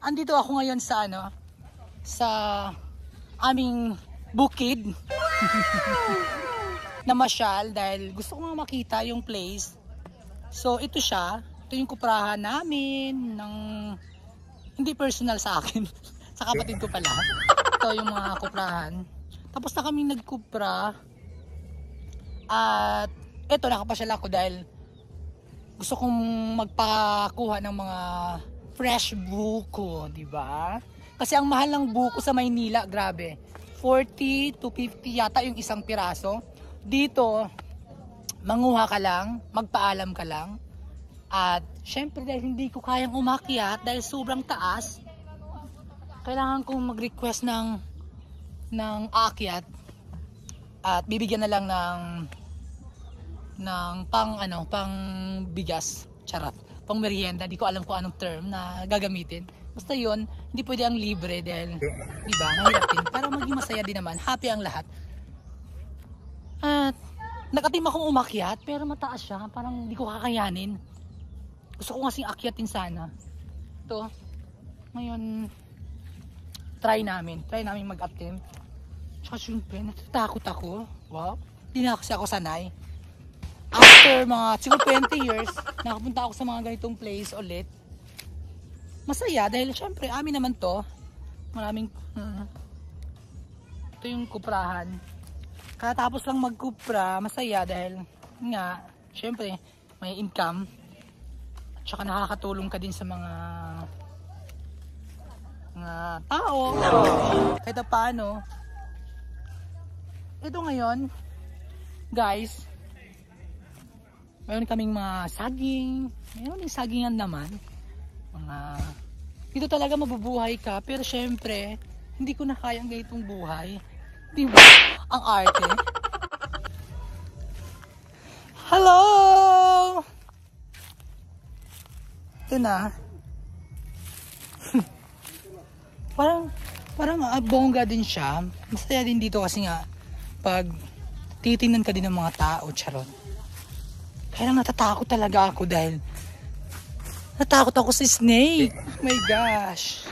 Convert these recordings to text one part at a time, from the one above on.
andito ako ngayon sa ano, sa aming bukid na masyal dahil gusto ko nga makita yung place. So ito siya, ito yung kuprahan namin ng hindi personal sa akin, sa kapatid ko pala. Ito yung mga kuprahan. Tapos na kami nagkupra at ito nakapasyal ako dahil gusto kong magpakuha ng mga fresh buko, di ba? Kasi ang mahal ng buko sa Maynila, grabe. 40 to 50 yata yung isang piraso. Dito, manguha ka lang, magpaalam ka lang. At syempre dahil hindi ko kayang umakyat dahil sobrang taas, kailangan kong mag-request ng ng akyat at bibigyan na lang ng ng pang ano, pang bigas, charot, pang merienda, di ko alam kung anong term na gagamitin. Basta yon hindi pwede ang libre dahil, di ba, mahirap din. Pero maging masaya din naman, happy ang lahat. At, nakatim akong umakyat, pero mataas siya, parang hindi ko kakayanin. Gusto ko kasing akyatin sana. Ito, ngayon, try namin, try namin mag-attempt. Tsaka syempre, natatakot ako. Wow, hindi na kasi ako sanay after mga siguro 20 years, nakapunta ako sa mga ganitong place ulit. Masaya dahil syempre amin naman to. Maraming uh, ito yung kuprahan. Katapos lang magkupra, masaya dahil nga syempre may income. At saka nakakatulong ka din sa mga mga tao. Kahit paano. Ito ngayon, guys, Meron kaming mga saging. Meron din sagingan naman. Mga... Dito talaga mabubuhay ka. Pero syempre, hindi ko na kaya ang ganitong buhay. Diba? Ang arte. Hello! Ito na. parang, parang uh, bongga din siya. Masaya din dito kasi nga, pag titingnan ka din ng mga tao, charot kaya natatakot talaga ako dahil natakot ako sa snake. Oh my gosh.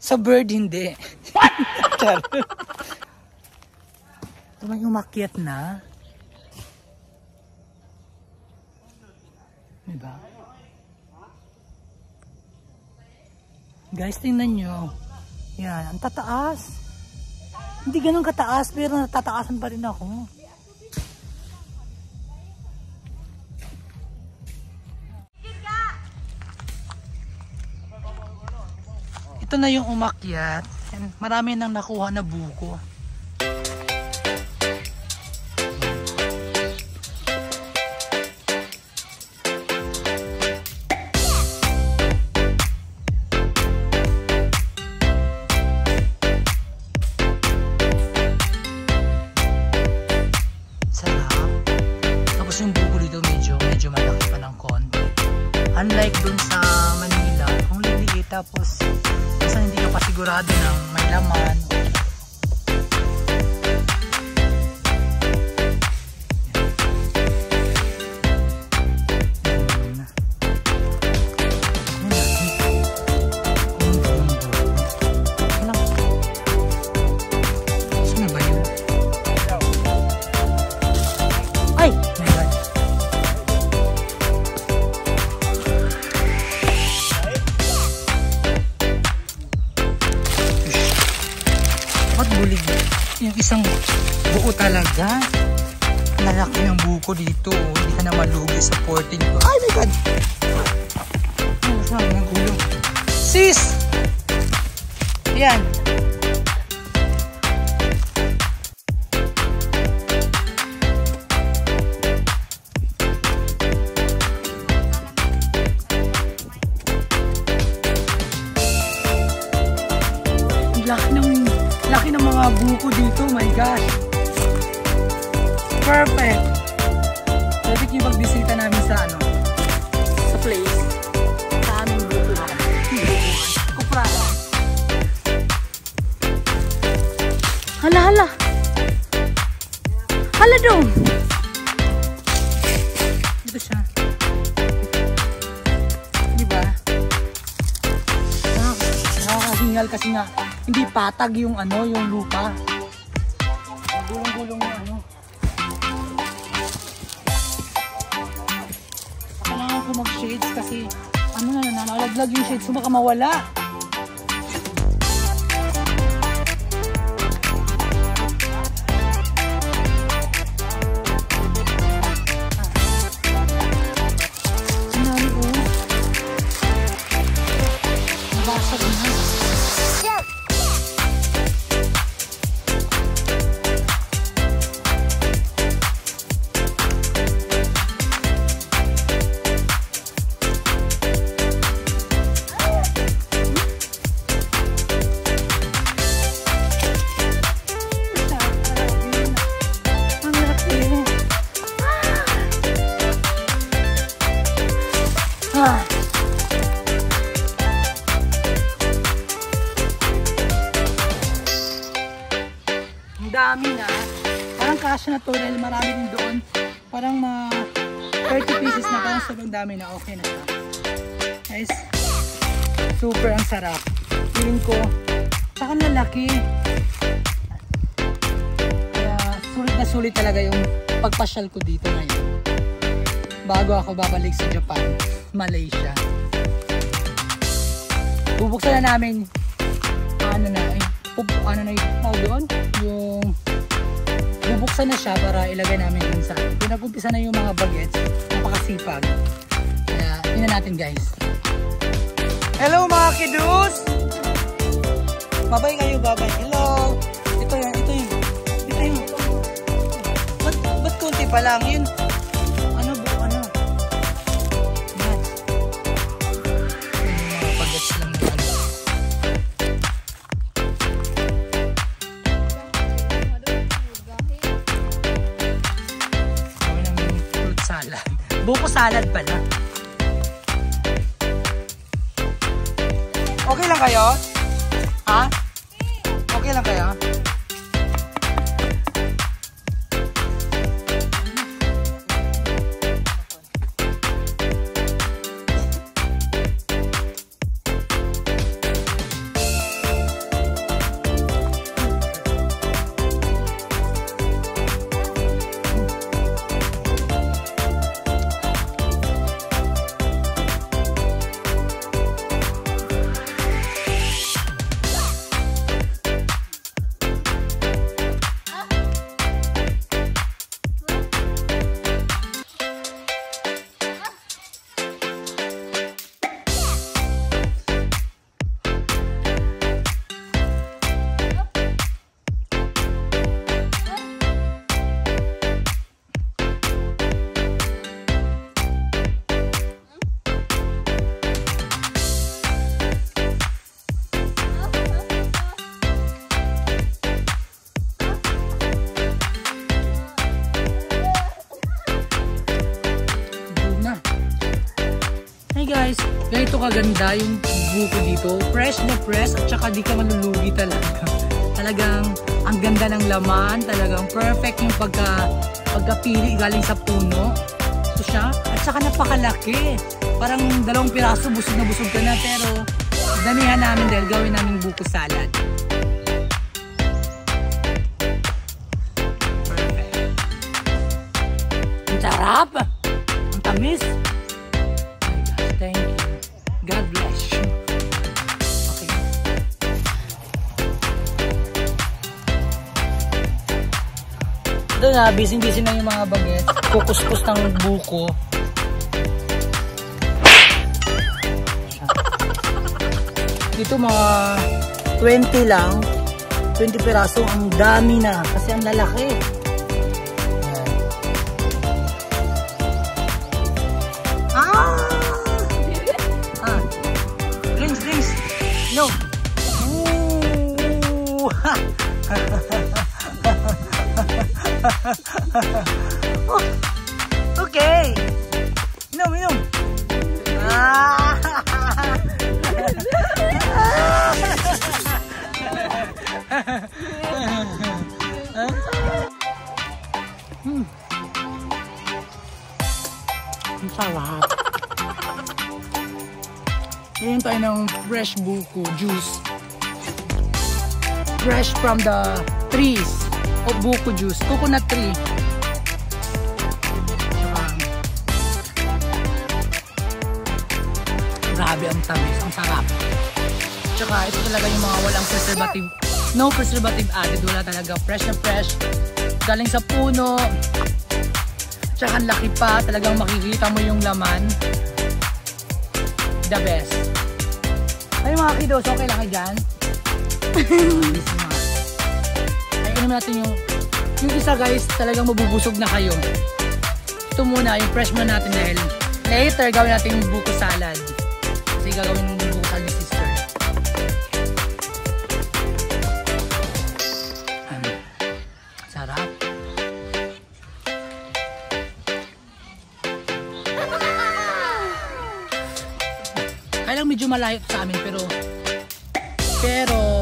Sa bird hindi. Ito may umakyat na. Diba? Guys, tingnan nyo. Yan, ang tataas. Hindi ganun kataas pero natataasan pa rin ako. Ito na yung umakyat. Marami nang nakuha na buko. Isang buo talaga. Lalaki ng buko dito. Hindi ka na malugi sa 14 ko. Ay my God! Ano sa nagulo? Sis! Yan. Laki ng mga buko dito, my gosh. Perfect. Pwede kayo magbisita namin sa ano, sa place. Sa aming bukuhan. Kupra. Hala, hala. Hala doon. Dito siya. Diba? Nakakasaya. mahingal kasi nga hindi patag yung ano, yung lupa. Gulong-gulong yung ano. Kailangan ko mag-shades kasi ano na nanalaglag yung shades so baka mawala. Na to marami din doon. Parang mga 30 pieces na parang sobrang dami na. Okay na siya. Guys, super ang sarap. Feeling ko, tsaka lalaki. Kaya sulit na sulit talaga yung pagpasyal ko dito ngayon. Bago ako babalik sa Japan, Malaysia. Bubuksan na namin ano na, eh, ano na yung tawag doon? Yung bubuksan na siya para ilagay namin dun sa Pinag-umpisa na yung mga bagets, napakasipag. Kaya, tingnan natin guys. Hello mga kidus! Babay kayo, babay. Hello! Ito yan, ito yun. Ito yun. Ba't, ba't kunti pa lang? Yun. Buko salad pala. Okay lang kayo? Ha? Okay lang kayo? Guys, ganito kaganda yung buko dito. Fresh na fresh at saka di ka malulugi talaga. Talagang ang ganda ng laman, talagang perfect yung pagka, pagkapili galing sa puno. Ito siya. At saka napakalaki. Parang dalawang piraso, busog na busog ka na. Pero damihan namin dahil gawin namin buko salad. Perfect. Ang sarap! Ang tamis! Ito na, busy-busy na yung mga baget. Kukuskus ng buko. Dito mga 20 lang. 20 piraso. Ang dami na. Kasi ang lalaki. Oh. Okay. Inom, inom. Ah. Hmm. Ang sarap. Ngayon tayo ng fresh buko juice. fresh from the trees of buko juice. Coconut tree. Grabe ang tamis, ang sarap. Tsaka ito talaga yung mga walang preservative, no preservative added, wala talaga fresh na fresh. Galing sa puno. Tsaka ang laki pa, talagang makikita mo yung laman. The best. Ay mga kiddos, okay lang kayo dyan? Ano natin yung yung isa guys, talagang mabubusog na kayo. Ito muna, yung fresh muna natin dahil later gawin natin yung buko salad. Kasi gagawin yung buko salad ni sister. Ano? Sarap. Kaya lang medyo malayo sa amin pero pero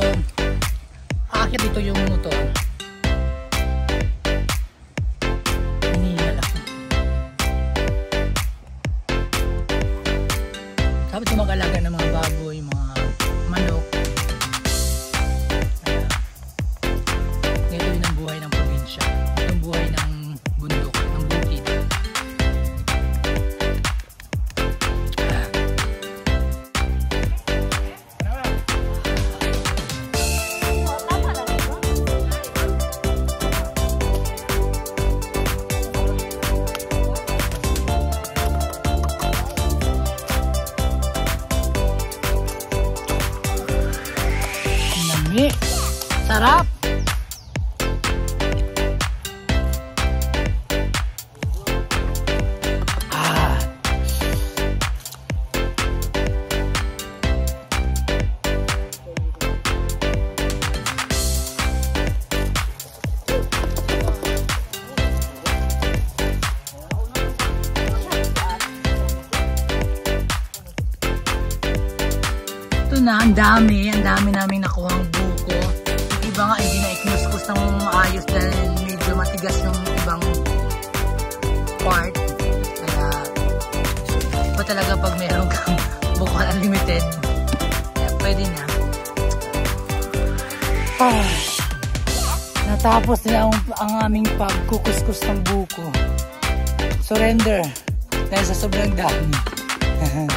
aakit dito yung motor. Sarap. Ah. Ito na, ang dami. Ang dami namin nakuha ang buko. Iba nga, hindi na ikinuskus ng maayos dahil medyo matigas yung ibang part. Kaya, iba talaga pag meron kang buko unlimited. Kaya pwede na. Ah, natapos na ang, ang aming pagkukuskus ng buko. Surrender. Dahil sa sobrang dami.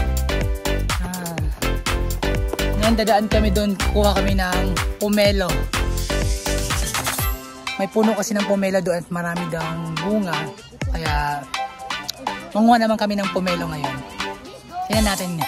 ah. Ngayon dadaan kami doon, kuha kami ng pomelo. May puno kasi ng pomelo doon at marami daw bunga. Kaya manguha naman kami ng pomelo ngayon. Tingnan natin